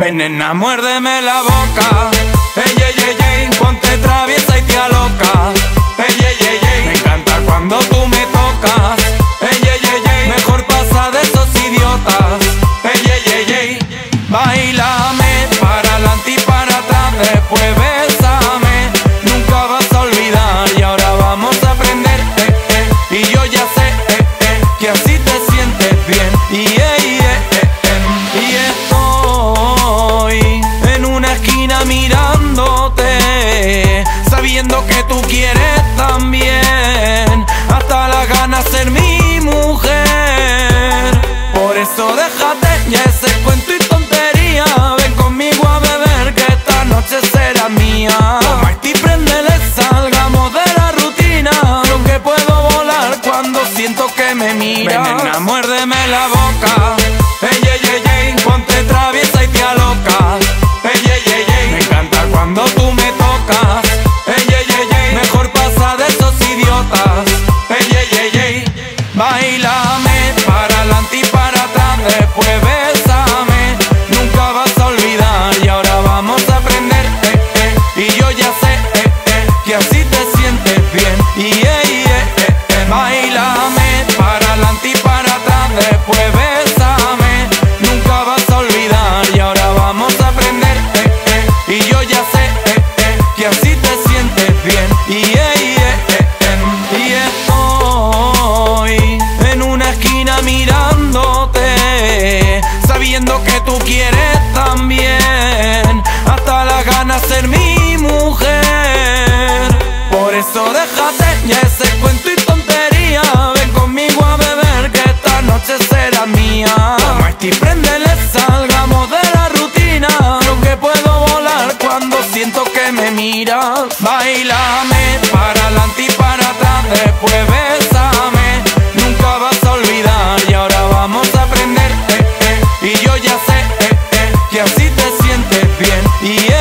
Venena, muérdeme la boca. mirándote Sabiendo que tú quieres también Hasta la gana ser mi mujer. Por eso déjate ya ese cuento y tontería Ven conmigo a beber que esta noche será mía. Toma y prendele, salgamos de la rutina Lo que puedo volar cuando siento que me miras. Ven, muérdeme la boca. Dame para adelante y para atrás, después. quieres también. Hasta la gana ser mi mujer. Por eso déjate ya ese sientes bien. Y